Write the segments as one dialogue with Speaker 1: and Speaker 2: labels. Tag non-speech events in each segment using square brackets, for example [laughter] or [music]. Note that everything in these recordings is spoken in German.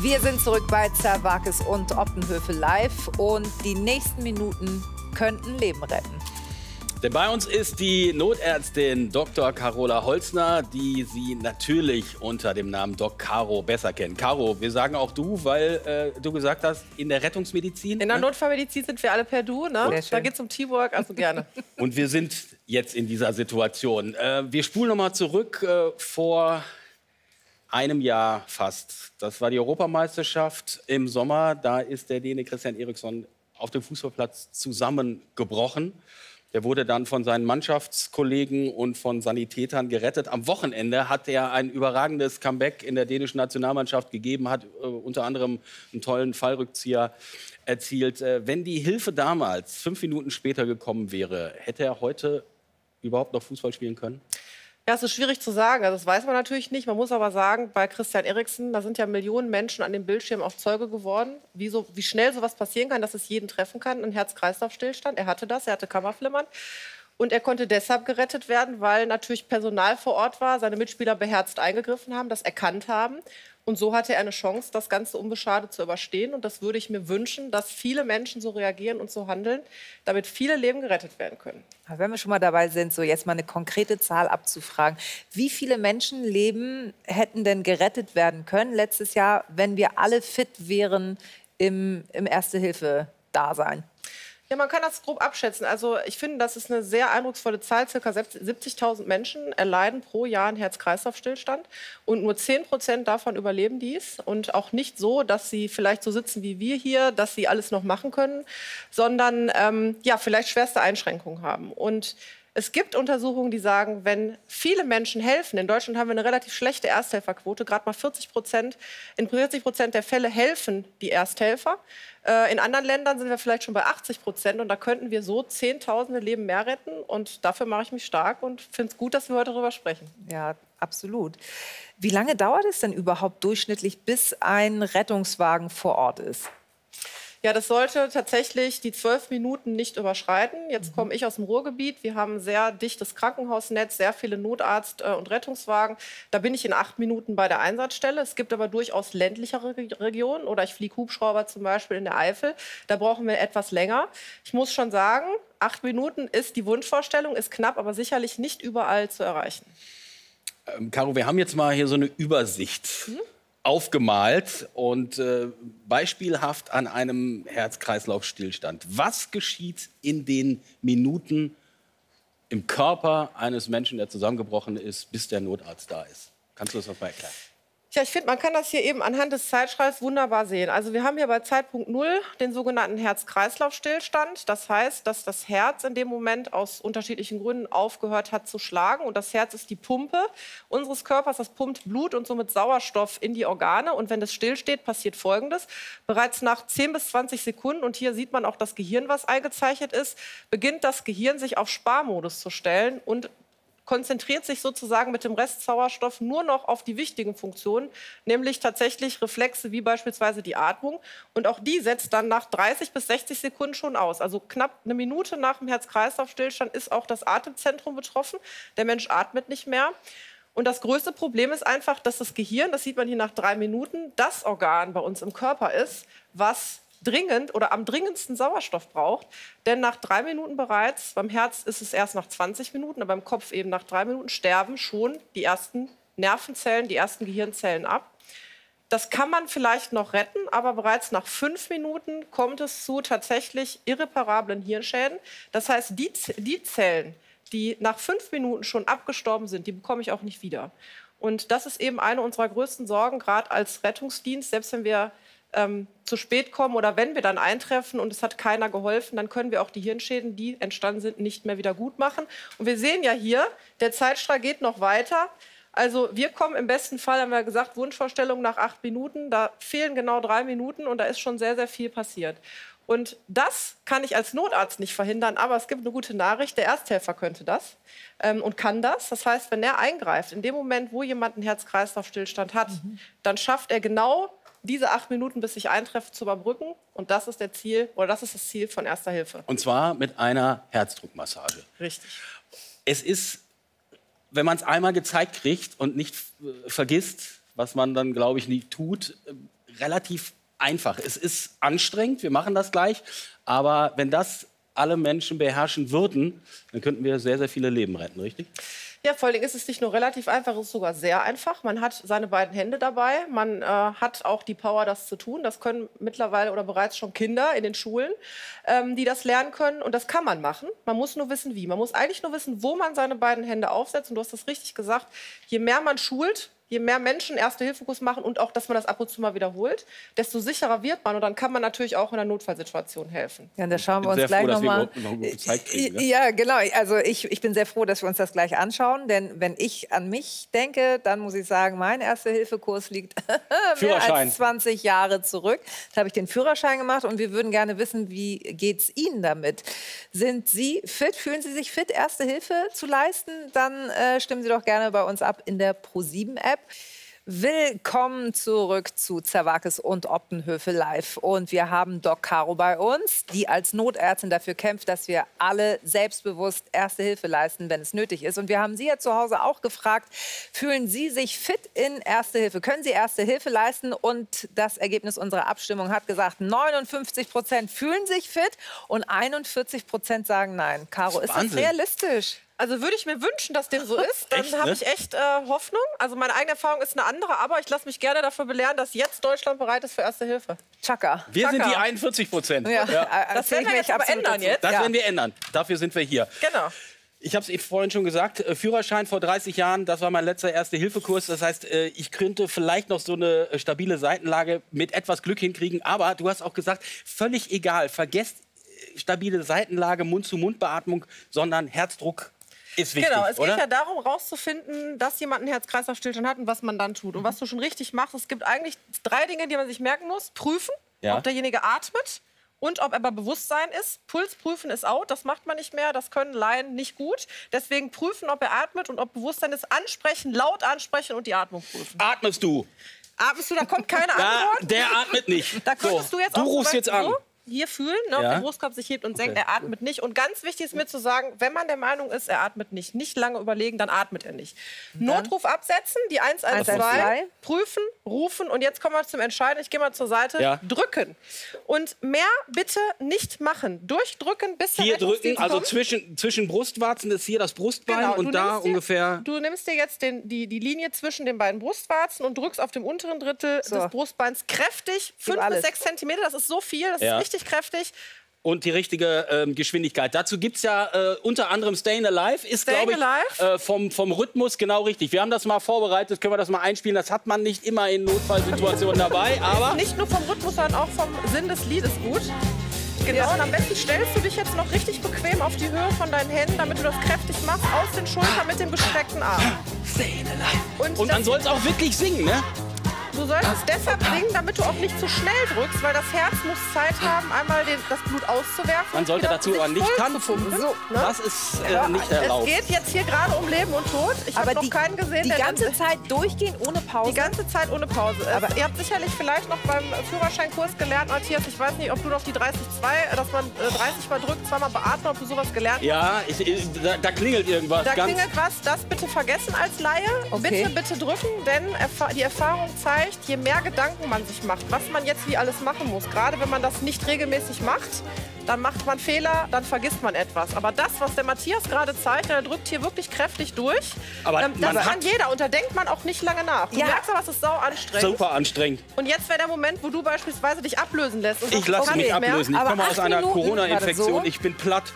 Speaker 1: Wir sind zurück bei Zerwakis und Optenhöfe live und die nächsten Minuten könnten Leben retten.
Speaker 2: Denn bei uns ist die Notärztin Dr. Carola Holzner, die Sie natürlich unter dem Namen Doc Caro besser kennen. Caro, wir sagen auch du, weil äh, du gesagt hast, in der Rettungsmedizin.
Speaker 3: In der ne? Notfallmedizin sind wir alle per Du, ne? Da geht es um Teamwork, also gerne. [laughs]
Speaker 2: Und wir sind jetzt in dieser Situation. Äh, wir spulen nochmal zurück äh, vor einem Jahr fast. Das war die Europameisterschaft im Sommer. Da ist der Däne Christian Eriksson auf dem Fußballplatz zusammengebrochen. Der wurde dann von seinen Mannschaftskollegen und von Sanitätern gerettet. Am Wochenende hat er ein überragendes Comeback in der dänischen Nationalmannschaft gegeben, hat äh, unter anderem einen tollen Fallrückzieher erzielt. Äh, wenn die Hilfe damals fünf Minuten später gekommen wäre, hätte er heute überhaupt noch Fußball spielen können?
Speaker 3: Ja, es ist schwierig zu sagen. Also das weiß man natürlich nicht. Man muss aber sagen, bei Christian Eriksen, da sind ja Millionen Menschen an dem Bildschirm auch Zeuge geworden, wie, so, wie schnell sowas passieren kann, dass es jeden treffen kann. Ein Herz-Kreislauf-Stillstand. Er hatte das, er hatte Kammerflimmern. Und er konnte deshalb gerettet werden, weil natürlich Personal vor Ort war, seine Mitspieler beherzt eingegriffen haben, das erkannt haben und so hatte er eine Chance, das Ganze unbeschadet zu überstehen. Und das würde ich mir wünschen, dass viele Menschen so reagieren und so handeln, damit viele Leben gerettet werden können.
Speaker 1: Wenn wir schon mal dabei sind, so jetzt mal eine konkrete Zahl abzufragen. Wie viele Menschenleben hätten denn gerettet werden können letztes Jahr, wenn wir alle fit wären im, im Erste-Hilfe-Dasein?
Speaker 3: Ja, man kann das grob abschätzen. Also ich finde, das ist eine sehr eindrucksvolle Zahl. Circa 70.000 Menschen erleiden pro Jahr einen Herz-Kreislauf-Stillstand und nur 10 Prozent davon überleben dies. Und auch nicht so, dass sie vielleicht so sitzen wie wir hier, dass sie alles noch machen können, sondern ähm, ja, vielleicht schwerste Einschränkungen haben. Und es gibt Untersuchungen, die sagen, wenn viele Menschen helfen, in Deutschland haben wir eine relativ schlechte Ersthelferquote, gerade mal 40 Prozent, in 40 Prozent der Fälle helfen die Ersthelfer. Äh, in anderen Ländern sind wir vielleicht schon bei 80 Prozent und da könnten wir so Zehntausende Leben mehr retten. Und dafür mache ich mich stark und finde es gut, dass wir heute darüber sprechen.
Speaker 1: Ja, absolut. Wie lange dauert es denn überhaupt durchschnittlich, bis ein Rettungswagen vor Ort ist?
Speaker 3: Ja, das sollte tatsächlich die zwölf Minuten nicht überschreiten. Jetzt mhm. komme ich aus dem Ruhrgebiet. Wir haben ein sehr dichtes Krankenhausnetz, sehr viele Notarzt- äh, und Rettungswagen. Da bin ich in acht Minuten bei der Einsatzstelle. Es gibt aber durchaus ländlichere Regionen oder ich fliege Hubschrauber zum Beispiel in der Eifel. Da brauchen wir etwas länger. Ich muss schon sagen, acht Minuten ist die Wunschvorstellung, ist knapp, aber sicherlich nicht überall zu erreichen.
Speaker 2: Ähm, Caro, wir haben jetzt mal hier so eine Übersicht. Mhm aufgemalt und äh, beispielhaft an einem Herz-Kreislauf-Stillstand. Was geschieht in den Minuten im Körper eines Menschen, der zusammengebrochen ist, bis der Notarzt da ist? Kannst du das noch mal erklären?
Speaker 3: Ja, ich finde, man kann das hier eben anhand des Zeitstrahls wunderbar sehen. Also wir haben hier bei Zeitpunkt Null den sogenannten Herz-Kreislauf-Stillstand. Das heißt, dass das Herz in dem Moment aus unterschiedlichen Gründen aufgehört hat zu schlagen. Und das Herz ist die Pumpe unseres Körpers. Das pumpt Blut und somit Sauerstoff in die Organe. Und wenn es stillsteht, passiert Folgendes. Bereits nach 10 bis 20 Sekunden, und hier sieht man auch das Gehirn, was eingezeichnet ist, beginnt das Gehirn sich auf Sparmodus zu stellen und konzentriert sich sozusagen mit dem Restsauerstoff nur noch auf die wichtigen Funktionen, nämlich tatsächlich Reflexe wie beispielsweise die Atmung. Und auch die setzt dann nach 30 bis 60 Sekunden schon aus. Also knapp eine Minute nach dem Herz-Kreislauf-Stillstand ist auch das Atemzentrum betroffen. Der Mensch atmet nicht mehr. Und das größte Problem ist einfach, dass das Gehirn, das sieht man hier nach drei Minuten, das Organ bei uns im Körper ist, was dringend oder am dringendsten Sauerstoff braucht. Denn nach drei Minuten bereits, beim Herz ist es erst nach 20 Minuten, aber beim Kopf eben nach drei Minuten sterben schon die ersten Nervenzellen, die ersten Gehirnzellen ab. Das kann man vielleicht noch retten, aber bereits nach fünf Minuten kommt es zu tatsächlich irreparablen Hirnschäden. Das heißt, die, die Zellen, die nach fünf Minuten schon abgestorben sind, die bekomme ich auch nicht wieder. Und das ist eben eine unserer größten Sorgen, gerade als Rettungsdienst. Selbst wenn wir ähm, zu spät kommen oder wenn wir dann eintreffen und es hat keiner geholfen, dann können wir auch die Hirnschäden, die entstanden sind, nicht mehr wieder gut machen. Und wir sehen ja hier, der Zeitstrahl geht noch weiter. Also wir kommen im besten Fall, haben wir gesagt, Wunschvorstellung nach acht Minuten. Da fehlen genau drei Minuten und da ist schon sehr, sehr viel passiert. Und das kann ich als Notarzt nicht verhindern, aber es gibt eine gute Nachricht. Der Ersthelfer könnte das ähm, und kann das. Das heißt, wenn er eingreift, in dem Moment, wo jemand einen Herz-Kreislauf-Stillstand hat, mhm. dann schafft er genau diese acht Minuten, bis ich eintreffe, zu überbrücken. Und das ist der Ziel oder das ist das Ziel von Erster Hilfe.
Speaker 2: Und zwar mit einer Herzdruckmassage.
Speaker 3: Richtig.
Speaker 2: Es ist, wenn man es einmal gezeigt kriegt und nicht äh, vergisst, was man dann, glaube ich, nie tut, äh, relativ einfach. Es ist anstrengend, wir machen das gleich, aber wenn das alle Menschen beherrschen würden, dann könnten wir sehr, sehr viele Leben retten, richtig?
Speaker 3: Ja, vor Dingen ist es nicht nur relativ einfach, es ist sogar sehr einfach. Man hat seine beiden Hände dabei, man äh, hat auch die Power, das zu tun. Das können mittlerweile oder bereits schon Kinder in den Schulen, ähm, die das lernen können. Und das kann man machen. Man muss nur wissen, wie. Man muss eigentlich nur wissen, wo man seine beiden Hände aufsetzt. Und du hast das richtig gesagt. Je mehr man schult, je mehr Menschen Erste-Hilfe-Kurs machen und auch, dass man das ab und zu mal wiederholt, desto sicherer wird man und dann kann man natürlich auch in einer Notfallsituation helfen.
Speaker 1: Ja, da schauen wir uns gleich nochmal. Noch ja. ja, genau. Also ich, ich bin sehr froh, dass wir uns das gleich anschauen, denn wenn ich an mich denke, dann muss ich sagen, mein Erste-Hilfe-Kurs liegt [laughs] mehr als 20 Jahre zurück. Da habe ich den Führerschein gemacht und wir würden gerne wissen, wie geht es Ihnen damit? Sind Sie fit? Fühlen Sie sich fit, Erste Hilfe zu leisten? Dann äh, stimmen Sie doch gerne bei uns ab in der Pro7-App. App. Willkommen zurück zu Zerwakis und Optenhöfe live. Und wir haben Doc Caro bei uns, die als Notärztin dafür kämpft, dass wir alle selbstbewusst Erste Hilfe leisten, wenn es nötig ist. Und wir haben Sie ja zu Hause auch gefragt, fühlen Sie sich fit in Erste Hilfe? Können Sie Erste Hilfe leisten? Und das Ergebnis unserer Abstimmung hat gesagt, 59 Prozent fühlen sich fit und 41 Prozent sagen nein. Caro, ist das realistisch?
Speaker 3: Also würde ich mir wünschen, dass dem so [laughs] ist. Dann habe ne? ich echt äh, Hoffnung. Also meine eigene Erfahrung ist eine andere, aber ich lasse mich gerne dafür belehren, dass jetzt Deutschland bereit ist für Erste Hilfe.
Speaker 1: Chaka.
Speaker 2: Wir
Speaker 1: Chaka.
Speaker 2: sind die 41 Prozent.
Speaker 1: Ja. ja.
Speaker 3: Das werden wir jetzt aber ändern jetzt.
Speaker 2: Das ja. werden wir ändern. Dafür sind wir hier.
Speaker 3: Genau.
Speaker 2: Ich habe es vorhin schon gesagt, äh, Führerschein vor 30 Jahren, das war mein letzter Erste-Hilfe-Kurs. Das heißt, äh, ich könnte vielleicht noch so eine äh, stabile Seitenlage mit etwas Glück hinkriegen. Aber du hast auch gesagt, völlig egal, vergesst stabile Seitenlage, Mund-zu-Mund-Beatmung, sondern Herzdruck ist wichtig,
Speaker 3: Genau, es
Speaker 2: oder?
Speaker 3: geht ja darum, rauszufinden, dass jemand einen Herz-Kreislauf-Stillstand hat und was man dann tut. Und was du schon richtig machst, es gibt eigentlich drei Dinge, die man sich merken muss. Prüfen, ja. ob derjenige atmet und ob er bei Bewusstsein ist. Puls prüfen ist out, das macht man nicht mehr, das können Laien nicht gut. Deswegen prüfen, ob er atmet und ob Bewusstsein ist. Ansprechen, laut ansprechen und die Atmung prüfen.
Speaker 2: Atmest du?
Speaker 3: Atmest du, da kommt keine Antwort.
Speaker 2: Da, der atmet nicht.
Speaker 3: Da könntest
Speaker 2: so,
Speaker 3: du jetzt
Speaker 2: du
Speaker 3: auch
Speaker 2: rufst jetzt an. So
Speaker 3: hier fühlen, ne, ja. der Brustkorb sich hebt und senkt, okay. er atmet nicht. Und ganz wichtig ist mir zu sagen, wenn man der Meinung ist, er atmet nicht, nicht lange überlegen, dann atmet er nicht. Notruf absetzen, die 112, 112, prüfen, rufen und jetzt kommen wir zum Entscheiden. Ich gehe mal zur Seite, ja. drücken. Und mehr bitte nicht machen. Durchdrücken bis
Speaker 2: Hier drücken, also zwischen, zwischen Brustwarzen ist hier das Brustbein genau, und da dir, ungefähr...
Speaker 3: Du nimmst dir jetzt den, die, die Linie zwischen den beiden Brustwarzen und drückst auf dem unteren Drittel so. des Brustbeins kräftig, 5 bis 6 Zentimeter, das ist so viel, das ja. ist richtig kräftig
Speaker 2: und die richtige ähm, Geschwindigkeit. Dazu gibt es ja äh, unter anderem Staying Alive, ist, glaube ich, äh, vom, vom Rhythmus genau richtig. Wir haben das mal vorbereitet, können wir das mal einspielen. Das hat man nicht immer in Notfallsituationen dabei, aber...
Speaker 3: Nicht nur vom Rhythmus, sondern auch vom Sinn des Liedes gut. Genau, ja. und am besten stellst du dich jetzt noch richtig bequem auf die Höhe von deinen Händen, damit du das kräftig machst, aus den Schultern mit dem gestreckten Arm.
Speaker 2: Und, und man soll es auch wirklich singen, ne?
Speaker 3: Du solltest es deshalb bringen, damit du auch nicht zu schnell drückst, weil das Herz muss Zeit haben, einmal den, das Blut auszuwerfen.
Speaker 2: Man sollte dazu aber nicht tanzen. So, ne? Das ist äh, ja, nicht erlaubt.
Speaker 3: Es geht jetzt hier gerade um Leben und Tod. Ich habe noch keinen gesehen.
Speaker 1: Die ganze Zeit durchgehen ohne Pause?
Speaker 3: Die ganze Zeit ohne Pause. Aber ihr habt sicherlich vielleicht noch beim Führerscheinkurs gelernt, Matthias, ich weiß nicht, ob du noch die 30-2, dass man äh, 30 mal drückt, zweimal beatmet, ob du sowas gelernt hast.
Speaker 2: Ja, ich, ich, da, da, klingelt irgendwas.
Speaker 3: Da klingelt was. Das bitte vergessen als Laie. Okay. Bitte, bitte drücken, denn die Erfahrung zeigt, je mehr Gedanken Gedanken man sich macht, was man jetzt wie alles machen muss. Gerade wenn man das nicht regelmäßig macht, dann macht man Fehler, dann vergisst man etwas. Aber das, was der Matthias gerade zeigt, der drückt hier wirklich kräftig durch.
Speaker 2: Aber ähm,
Speaker 3: das kann jeder und da denkt man auch nicht lange nach. Du ja. merkst aber, es ist sau anstrengend.
Speaker 2: Super anstrengend.
Speaker 3: Und jetzt wäre der Moment, wo du beispielsweise dich ablösen lässt.
Speaker 2: ich lasse mich ablösen. Ich komme aus einer Corona-Infektion. So. Ich bin platt.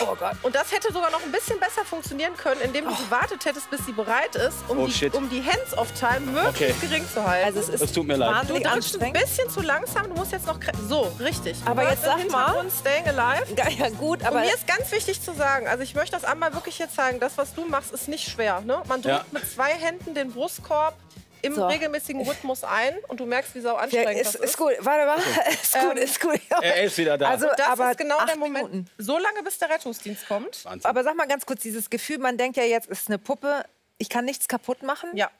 Speaker 3: Oh Gott. Und das hätte sogar noch ein bisschen besser funktionieren können, indem du oh. gewartet hättest, bis sie bereit ist, um, oh, die, um die Hands-off-Time möglichst okay. gering zu halten.
Speaker 2: Also es ist das tut mir leid.
Speaker 3: Du drückst ein bisschen zu langsam, du musst jetzt noch... So, richtig.
Speaker 1: Aber jetzt sag mal...
Speaker 3: Staying alive.
Speaker 1: Ja, gut, aber...
Speaker 3: Und mir ist ganz wichtig zu sagen, also ich möchte das einmal wirklich hier zeigen, das, was du machst, ist nicht schwer. Ne? Man drückt ja. mit zwei Händen den Brustkorb im so. regelmäßigen Rhythmus ein und du merkst, wie sau anstrengend ja,
Speaker 1: ist,
Speaker 3: das ist.
Speaker 1: Ist gut, warte mal. Okay. [laughs] Ist gut, ähm, ist gut.
Speaker 2: Er ist wieder da.
Speaker 3: Also das aber ist genau der Moment. Minuten. So lange, bis der Rettungsdienst kommt.
Speaker 1: Wahnsinn. Aber sag mal ganz kurz, dieses Gefühl, man denkt ja jetzt, ist eine Puppe, ich kann nichts kaputt machen.
Speaker 3: Ja.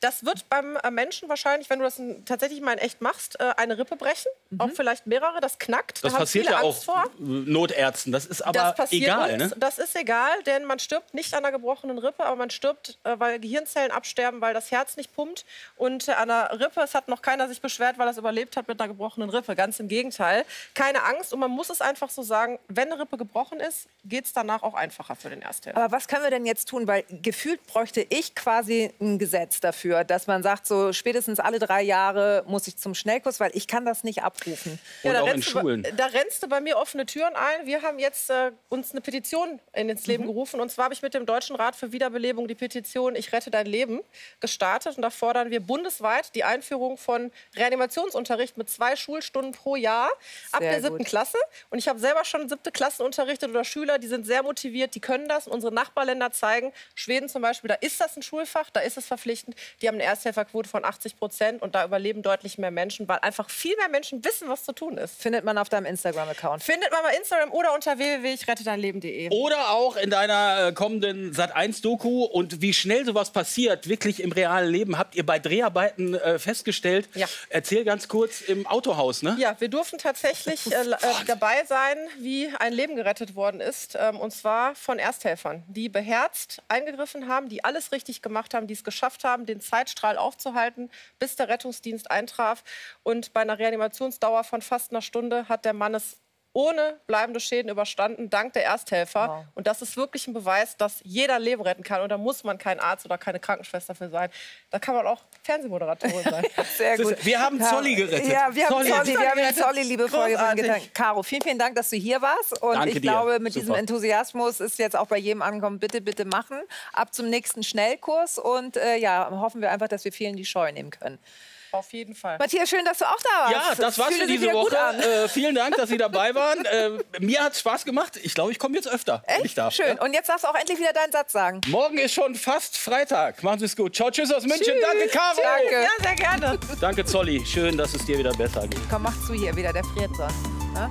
Speaker 3: Das wird beim äh, Menschen wahrscheinlich, wenn du das tatsächlich mal in echt machst, äh, eine Rippe brechen. Auch vielleicht mehrere. Das knackt.
Speaker 2: Das
Speaker 3: da
Speaker 2: passiert
Speaker 3: viele
Speaker 2: ja
Speaker 3: Angst
Speaker 2: auch
Speaker 3: vor.
Speaker 2: Notärzten. Das ist aber
Speaker 3: Das passiert
Speaker 2: egal.
Speaker 3: uns.
Speaker 2: Ne?
Speaker 3: Das ist egal, denn man stirbt nicht an einer gebrochenen Rippe, aber man stirbt, äh, weil Gehirnzellen absterben, weil das Herz nicht pumpt. Und an einer Rippe, es hat noch keiner sich beschwert, weil er es überlebt hat mit einer gebrochenen Rippe. Ganz im Gegenteil. Keine Angst und man muss es einfach so sagen, wenn eine Rippe gebrochen ist, geht es danach auch einfacher für den Ersthelfer.
Speaker 1: Aber was können wir denn jetzt tun? Weil gefühlt bräuchte ich quasi ein Gesetz dafür, dass man sagt, so spätestens alle drei Jahre muss ich zum Schnellkurs, weil ich kann das nicht abrufen.
Speaker 2: Und
Speaker 3: da
Speaker 2: auch in
Speaker 3: rennst du. Da rennst du bei mir offene Türen ein. Wir haben jetzt äh, uns eine Petition ins
Speaker 2: Mhm.
Speaker 3: Leben gerufen. Und zwar habe ich mit dem Deutschen Rat für Wiederbelebung die Petition Ich rette dein Leben gestartet. Und da fordern wir bundesweit die Einführung von Reanimationsunterricht mit zwei Schulstunden pro Jahr ab
Speaker 1: Sehr
Speaker 3: der siebten
Speaker 1: gut.
Speaker 3: Klasse. Und ich habe selber schon siebte Klassen unterrichtet oder Schüler, die sind sehr motiviert, die können das. Und unsere Nachbarländer zeigen, Schweden zum Beispiel, da ist das ein Schulfach, da ist es verpflichtend. Die haben eine Ersthelferquote von 80 Prozent und da überleben deutlich mehr Menschen, weil einfach viel mehr Menschen wissen, was zu tun ist.
Speaker 1: Findet man auf deinem Instagram-Account.
Speaker 3: Findet man bei Instagram oder unter www.ichrettedeinleben.de.
Speaker 2: Oder auch in deiner äh, kommenden Sat1-Doku. Und wie schnell sowas passiert, wirklich im realen Leben, habt ihr bei Dreharbeiten äh, festgestellt.
Speaker 3: Ja.
Speaker 2: Erzähl ganz kurz im Autohaus, ne?
Speaker 3: Ja, wir durften tatsächlich äh, äh, dabei sein, wie ein Leben gerettet worden ist. Ähm, und zwar von Ersthelfern, die beherzt eingegriffen haben, die alles richtig gemacht haben, die es geschafft haben, den Zeitstrahl aufzuhalten, bis der Rettungsdienst eintraf. Und bei einer Reanimationsdauer von fast einer Stunde hat der Mann es ohne bleibende Schäden überstanden, dank der Ersthelfer.
Speaker 1: Wow.
Speaker 3: Und das ist wirklich ein Beweis, dass jeder Leben retten kann. Und da muss man kein Arzt oder keine Krankenschwester für sein. Da kann man auch Fernsehmoderatorin sein. [laughs]
Speaker 1: Sehr gut.
Speaker 2: Wir haben Zolli gerettet.
Speaker 1: Ja, wir haben
Speaker 2: Zolli.
Speaker 1: Zolli, wir haben Zolli liebevoll
Speaker 3: Großartig.
Speaker 1: getan. Caro, vielen, vielen Dank, dass du hier warst. Und
Speaker 2: Danke
Speaker 1: ich
Speaker 2: dir.
Speaker 1: glaube, mit diesem
Speaker 2: Super.
Speaker 1: Enthusiasmus ist jetzt auch bei jedem angekommen, bitte, bitte machen. Ab zum nächsten Schnellkurs. Und äh, ja, hoffen wir einfach, dass wir vielen die Scheu nehmen können.
Speaker 3: Auf jeden Fall.
Speaker 1: Matthias, schön, dass du auch da warst.
Speaker 2: Ja, das war's für diese Woche. Äh, vielen Dank, dass Sie dabei waren. Äh, mir hat's Spaß gemacht. Ich glaube, ich komme jetzt öfter. wenn Ich
Speaker 1: Echt?
Speaker 2: darf.
Speaker 1: Schön.
Speaker 2: Ja?
Speaker 1: Und jetzt darfst du auch endlich wieder deinen Satz sagen.
Speaker 2: Morgen ist schon fast Freitag. Machen Sie es gut. Ciao, tschüss aus München.
Speaker 1: Tschüss.
Speaker 2: Danke, Caro.
Speaker 1: Danke.
Speaker 3: Ja, sehr gerne.
Speaker 2: Danke, Zolli. Schön, dass es dir wieder besser geht.
Speaker 1: Komm, mach zu hier wieder, der friert sonst. Ne?